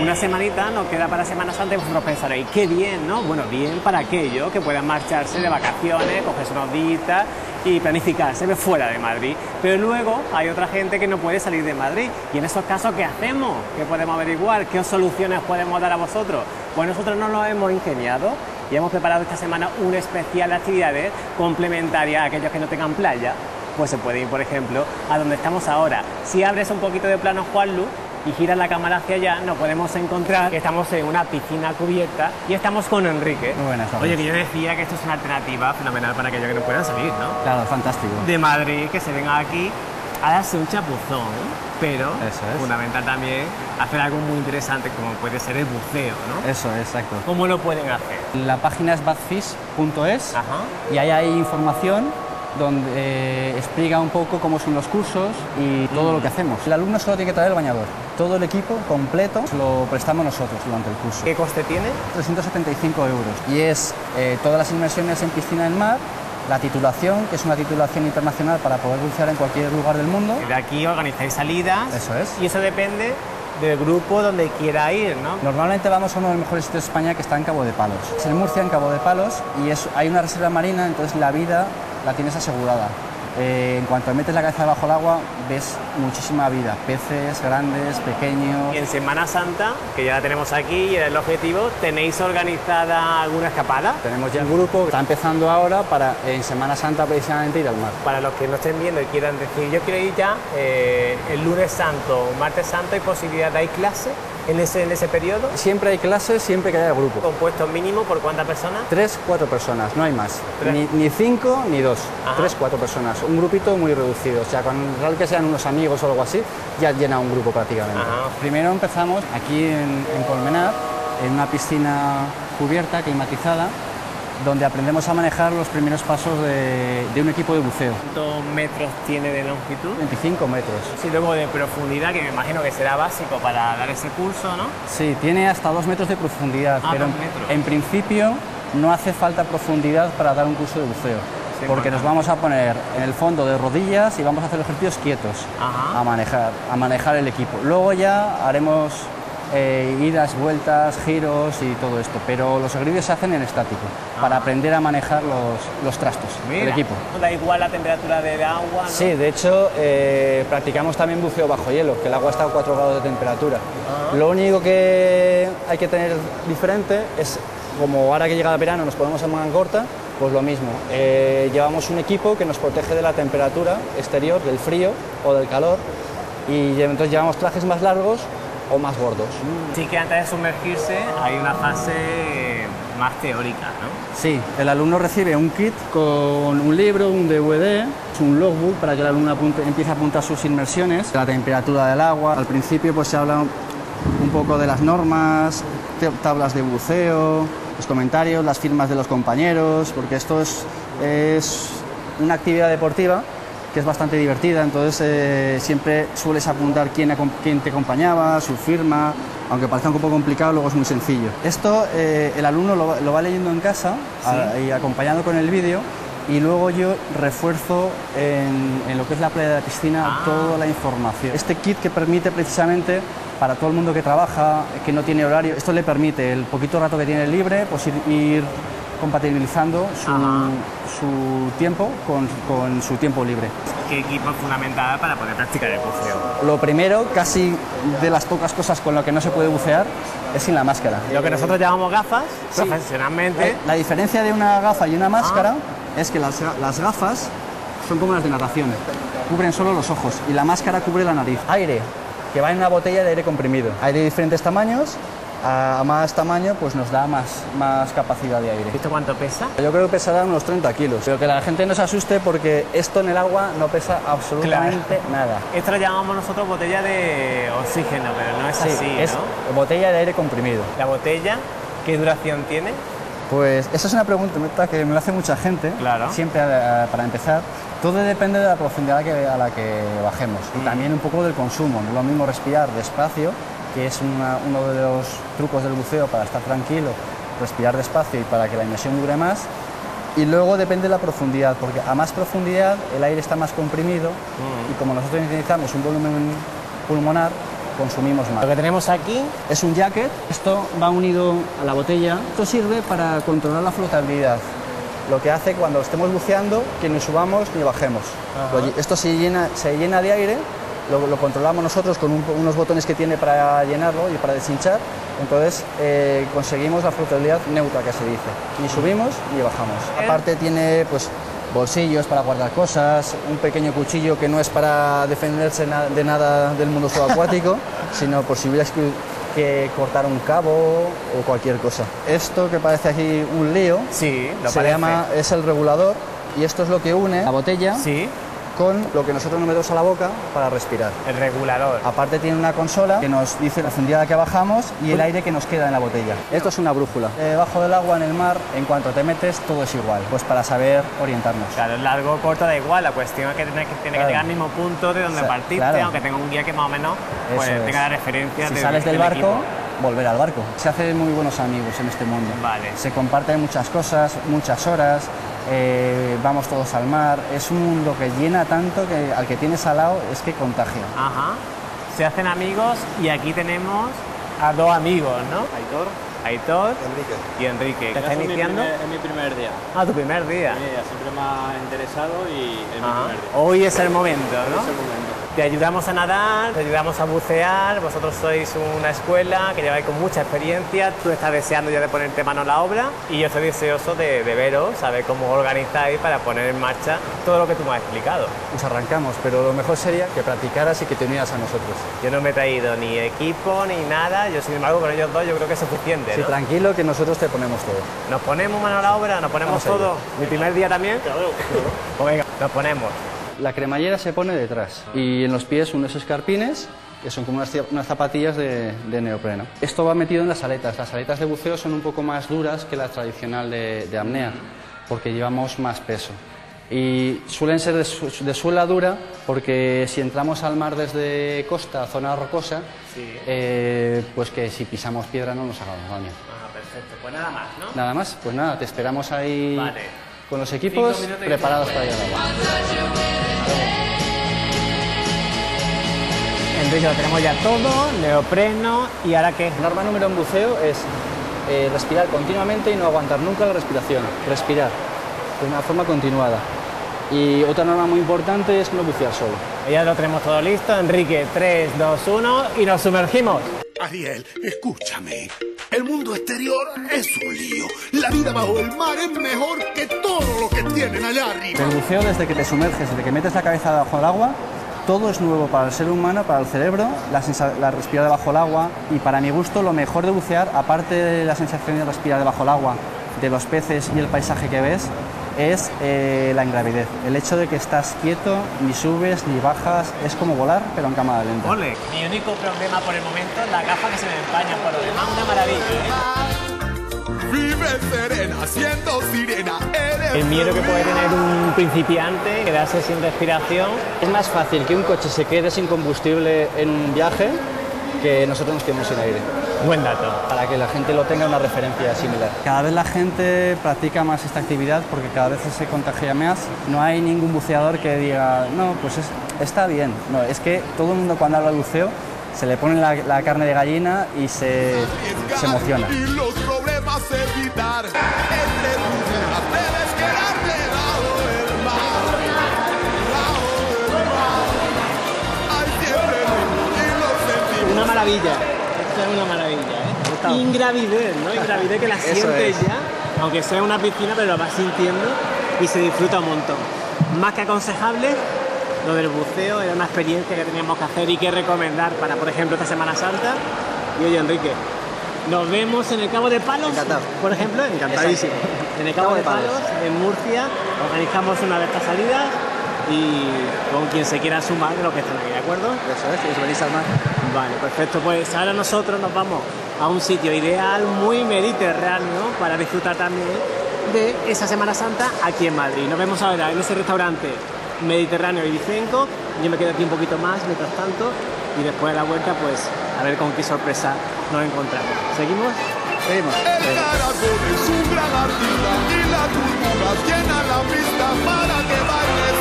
una semanita nos queda para Semana Santa y vosotros pensaréis, qué bien, ¿no? Bueno, bien para aquellos que puedan marcharse de vacaciones, cogerse unos días y planificarse fuera de Madrid. Pero luego hay otra gente que no puede salir de Madrid. Y en esos casos, ¿qué hacemos? ¿Qué podemos averiguar? ¿Qué soluciones podemos dar a vosotros? Pues nosotros nos lo hemos ingeniado y hemos preparado esta semana un especial de actividades complementarias a aquellos que no tengan playa. Pues se puede ir, por ejemplo, a donde estamos ahora. Si abres un poquito de plano Juanlu y giras la cámara hacia allá, nos podemos encontrar que estamos en una piscina cubierta y estamos con Enrique. Muy buenas Oye, que yo decía que esto es una alternativa fenomenal para aquellos que no puedan salir, ¿no? Claro, fantástico. De Madrid, que se venga aquí a darse un chapuzón, pero Eso es. fundamental también hacer algo muy interesante como puede ser el buceo, ¿no? Eso, exacto. ¿Cómo lo pueden hacer? La página es badfish.es y ahí hay información donde eh, explica un poco cómo son los cursos y todo lo que hacemos. El alumno solo tiene que traer el bañador. Todo el equipo completo lo prestamos nosotros durante el curso. ¿Qué coste tiene? 375 euros. Y es eh, todas las inmersiones en piscina en mar, la titulación, que es una titulación internacional para poder bucear en cualquier lugar del mundo. De aquí organizáis salidas. Eso es. Y eso depende del grupo donde quiera ir, ¿no? Normalmente vamos a uno de los mejores sitios de España que está en Cabo de Palos. Es en Murcia, en Cabo de Palos, y es, hay una reserva marina, entonces la vida la tienes asegurada. Eh, en cuanto metes la cabeza debajo del agua, ves muchísima vida, peces grandes, pequeños. Y en Semana Santa, que ya la tenemos aquí y era el objetivo, ¿tenéis organizada alguna escapada? Tenemos ya un grupo que está empezando ahora para en Semana Santa precisamente ir al mar. Para los que no estén viendo y quieran decir, yo quiero ir ya eh, el lunes santo o martes santo, ¿hay posibilidad de ir clase en ese, en ese periodo? Siempre hay clases, siempre que haya grupo. ¿Compuesto mínimo por cuántas personas? Tres, cuatro personas, no hay más. Ni, ni cinco ni dos. Ajá. Tres, cuatro personas. Un grupito muy reducido. O sea, con real que sean unos amigos o algo así, ya llena un grupo prácticamente. Ajá. Primero empezamos aquí en, en Colmenar, en una piscina cubierta, climatizada, donde aprendemos a manejar los primeros pasos de, de un equipo de buceo. ¿Cuántos metros tiene de longitud? 25 metros. Sí, luego de profundidad, que me imagino que será básico para dar ese curso, ¿no? Sí, tiene hasta dos metros de profundidad, Ah, pero en principio no hace falta profundidad para dar un curso de buceo. Sí, porque nos vamos a poner en el fondo de rodillas y vamos a hacer ejercicios quietos Ajá. a manejar, a manejar el equipo. Luego ya haremos eh, idas, vueltas, giros y todo esto, pero los ejercicios se hacen en estático para aprender a manejar los, los trastos del Mira, equipo. Da igual la temperatura del agua, ¿no? Sí, de hecho eh, practicamos también buceo bajo hielo, que el agua está a 4 grados de temperatura. Ah. Lo único que hay que tener diferente es, como ahora que llega el verano nos ponemos en manga corta, pues lo mismo. Eh, llevamos un equipo que nos protege de la temperatura exterior, del frío o del calor, y entonces llevamos trajes más largos o más gordos. Sí que antes de sumergirse hay una fase más teórica, ¿no? Sí, el alumno recibe un kit con un libro, un DVD, un logbook para que el alumno apunte- empiece a apuntar sus inmersiones, la temperatura del agua. Al principio pues se habla un poco de las normas, tablas de buceo, los comentarios, las firmas de los compañeros, porque esto es, es una actividad deportiva que es bastante divertida, entonces eh, siempre sueles apuntar quién, quién te acompañaba, su firma, aunque parezca un poco complicado, luego es muy sencillo. Esto eh, el alumno lo, va- lo va leyendo en casa a- y acompañado con el vídeo y luego yo refuerzo en, en lo que es la playa de la piscina toda la información. Este kit que permite precisamente para todo el mundo que trabaja, que no tiene horario, esto le permite el poquito rato que tiene libre, pues ir, ir compatibilizando su, su tiempo con, con su tiempo libre. ¿Qué equipo fundamental para poder practicar el buceo? Lo primero, casi de las pocas cosas con lo que no se puede bucear, es sin la máscara. Lo que nosotros llamamos gafas, Sí. profesionalmente, Eh, La diferencia de una gafa y una máscara es que las, las gafas son como las de natación, cubren solo los ojos y la máscara cubre la nariz. Aire, que va en una botella de aire comprimido. Hay de diferentes tamaños, a, más tamaño pues nos da más, más capacidad de aire. ¿visto cuánto pesa? Yo creo que pesará unos 30 kilos, pero que la gente no se asuste porque esto en el agua no pesa absolutamente nada. Esto lo llamamos nosotros botella de oxígeno, pero no es Sí, así, es ¿no? botella de aire comprimido. La botella, ¿qué duración tiene? Pues esa es una pregunta que me lo hace mucha gente, Claro. siempre eh, para empezar. Todo depende de la profundidad que- a la que bajemos y también un poco del consumo. No es lo mismo respirar despacio, que es una- uno de los trucos del buceo para estar tranquilo, respirar despacio y para que la inmersión dure más. Y luego depende de la profundidad, porque a más profundidad el aire está más comprimido y como nosotros necesitamos un volumen pulmonar, consumimos más. Lo que tenemos aquí es un jacket, esto va unido a la botella. Esto sirve para controlar la flotabilidad, lo que hace cuando estemos buceando que ni subamos ni bajemos. Esto se llena, se llena de aire, lo, controlamos nosotros con unos botones que tiene para llenarlo y para deshinchar, entonces eh, conseguimos la flotabilidad neutra que se dice. Ni subimos ni bajamos. Aparte tiene pues bolsillos para guardar cosas, un pequeño cuchillo que no es para defenderse de nada del mundo subacuático, sino por si hubieras que, cortar un cabo o cualquier cosa. Esto que parece aquí un lío, sí, se llama, es el regulador y esto es lo que une la botella sí con lo que nosotros nos metemos a la boca para respirar. El regulador. Aparte tiene una consola que nos dice la fundida que bajamos y el aire que nos queda en la botella. Esto es una brújula. Debajo del agua, en el mar, en cuanto te metes, todo es igual, pues para saber orientarnos. Claro, largo o corto da igual, la cuestión es que tiene que, tiene que llegar al mismo punto de donde partiste, aunque tenga un guía que más o menos pues, tenga la referencia. Si sales del, barco, volver al barco. Se hacen muy buenos amigos en este mundo. Vale. Se comparten muchas cosas, muchas horas, eh, vamos todos al mar. Es un mundo que llena tanto que al que tienes al lado es que contagia. Ajá. Se hacen amigos y aquí tenemos a dos amigos, ¿no? Aitor. Aitor. Enrique. Y Enrique. ¿Te está iniciando? Es mi primer día. Ah, tu primer día. Sí, siempre me ha interesado y es mi primer día. Hoy es el momento, ¿no? es el momento. Te ayudamos a nadar, te ayudamos a bucear, vosotros sois una escuela que lleváis con mucha experiencia, tú estás deseando ya de ponerte mano a la obra y yo estoy deseoso de, veros, saber cómo organizáis para poner en marcha todo lo que tú me has explicado. Pues arrancamos, pero lo mejor sería que practicaras y que te unieras a nosotros. Yo no me he traído ni equipo ni nada, yo sin embargo con ellos dos yo creo que es suficiente. Sí, tranquilo que nosotros te ponemos todo. ¿Nos ponemos mano a la obra? ¿Nos ponemos todo? ¿Mi primer día también? Claro. Pues venga, nos ponemos. La cremallera se pone detrás y en los pies unos escarpines que son como unas, zapatillas de, neopreno. Esto va metido en las aletas. Las aletas de buceo son un poco más duras que la tradicional de, apnea porque llevamos más peso. Y suelen ser de, suela dura porque si entramos al mar desde costa, zona rocosa, eh, pues que si pisamos piedra no nos hagamos daño. Ah, perfecto. Pues nada más, ¿no? Nada más, pues nada, te esperamos ahí con los equipos preparados para agua. Enrique, lo tenemos ya todo, neopreno, ¿y ahora qué? Norma número en buceo es eh, respirar continuamente y no aguantar nunca la respiración. Respirar de una forma continuada. Y otra norma muy importante es no bucear solo. Ya lo tenemos todo listo. Enrique, 3, 2, 1 y nos sumergimos. Ariel, escúchame. El mundo exterior es un lío. La vida bajo el mar es mejor que que tienen allá arriba. El buceo, desde que te sumerges, desde que metes la cabeza bajo el agua, todo es nuevo para el ser humano, para el cerebro, la, la respirar debajo del agua y para mi gusto lo mejor de bucear, aparte de la sensación de respirar debajo del agua, de los peces y el paisaje que ves, es eh, la ingravidez. El hecho de que estás quieto, ni subes ni bajas, es como volar, pero en cámara lenta. Ole. Mi único problema por el momento es la gafa que se me empaña, por lo demás una maravilla. ¿eh? Vive serena, siendo sirena. el miedo que puede tener un principiante, quedarse sin respiración. Es más fácil que un coche se quede sin combustible en un viaje que nosotros nos quedemos sin aire. Buen dato. Para que la gente lo tenga una referencia similar. Cada vez la gente practica más esta actividad porque cada vez se contagia más. No hay ningún buceador que diga, no, pues está bien. No, es que todo el mundo cuando habla de buceo se le pone la, carne de gallina y se, se emociona. Y los problemas evitar. Entre debes quedarte lado del mar. Lado del mar. Hay siempre y los sentimos. Una maravilla. Esto es una maravilla, ¿eh? Ingravidez, ¿no? Ingravidez que la sientes ya, aunque sea una piscina, pero la vas sintiendo y se disfruta un montón. Más que aconsejable, lo del buceo era una experiencia que teníamos que hacer y que recomendar para, por ejemplo, esta Semana Santa. Y oye, Enrique, nos vemos en el Cabo de Palos, Encantado. por ejemplo, encantadísimo. En el Cabo, de, Palos, en Murcia, organizamos una de estas salidas y con quien se quiera sumar de lo que están aquí, ¿de acuerdo? Eso es, si venís al mar. Vale, perfecto. Pues ahora nosotros nos vamos a un sitio ideal, muy mediterráneo, para disfrutar también de esa Semana Santa aquí en Madrid. Nos vemos ahora en ese restaurante Mediterráneo y Vicenco. Yo me quedo aquí un poquito más mientras tanto y después de la vuelta pues a ver con qué sorpresa nos encontramos. ¿Seguimos? Seguimos. El caracol es un gran artista y la cultura llena la pista para que bailes